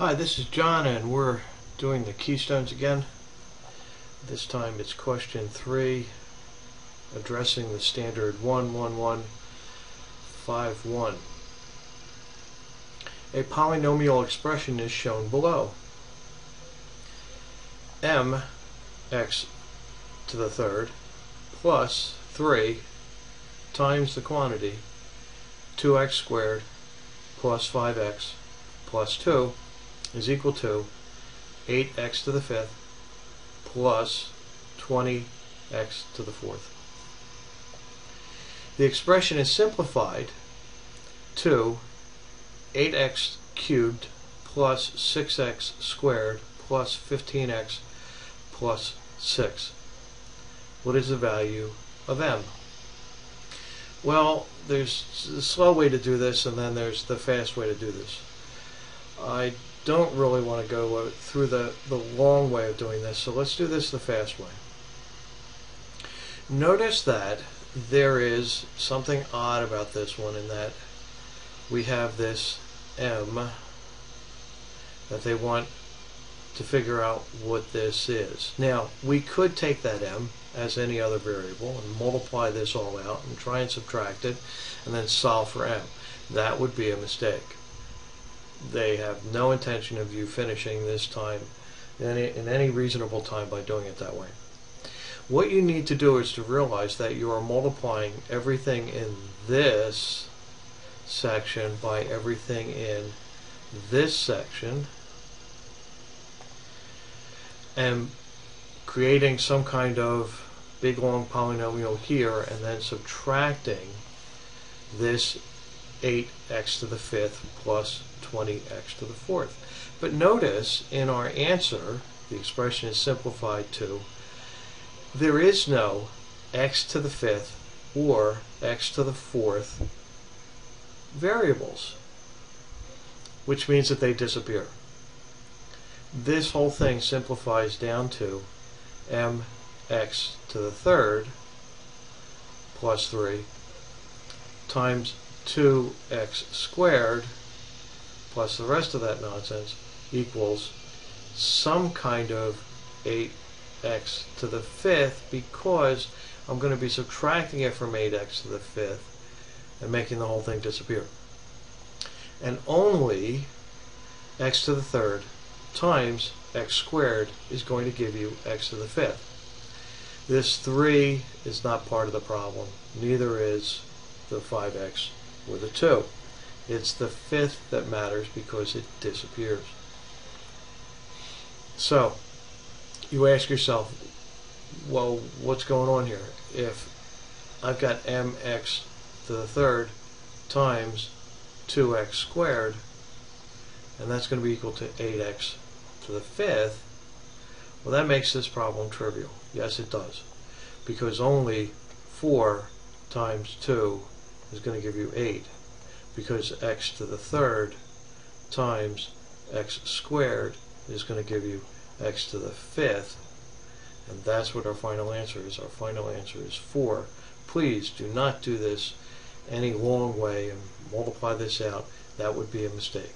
Hi, this is John and we're doing the keystones again. This time it's question 3 addressing the standard 11151. A polynomial expression is shown below. m x to the third plus 3 times the quantity 2x squared plus 5x plus 2 is equal to 8x to the fifth plus 20x to the fourth. The expression is simplified to 8x cubed plus 6x squared plus 15x plus 6. What is the value of m? Well, there's a slow way to do this and then there's the fast way to do this. I don't really want to go uh, through the, the long way of doing this, so let's do this the fast way. Notice that there is something odd about this one in that we have this m that they want to figure out what this is. Now, we could take that m as any other variable and multiply this all out and try and subtract it and then solve for m. That would be a mistake they have no intention of you finishing this time in any, in any reasonable time by doing it that way. What you need to do is to realize that you are multiplying everything in this section by everything in this section and creating some kind of big long polynomial here and then subtracting this 8x to the fifth plus 20x to the fourth. But notice in our answer, the expression is simplified to, there is no x to the fifth or x to the fourth variables, which means that they disappear. This whole thing simplifies down to mx to the third plus 3 times 2x squared plus the rest of that nonsense equals some kind of 8x to the fifth because I'm going to be subtracting it from 8x to the fifth and making the whole thing disappear. And only x to the third times x squared is going to give you x to the fifth. This 3 is not part of the problem. Neither is the 5x or a 2. It's the fifth that matters because it disappears. So, you ask yourself, well, what's going on here? If I've got mx to the third times 2x squared, and that's going to be equal to 8x to the fifth, well, that makes this problem trivial. Yes, it does. Because only 4 times 2 is going to give you 8 because x to the third times x squared is going to give you x to the fifth and that's what our final answer is. Our final answer is 4. Please do not do this any long way and multiply this out. That would be a mistake.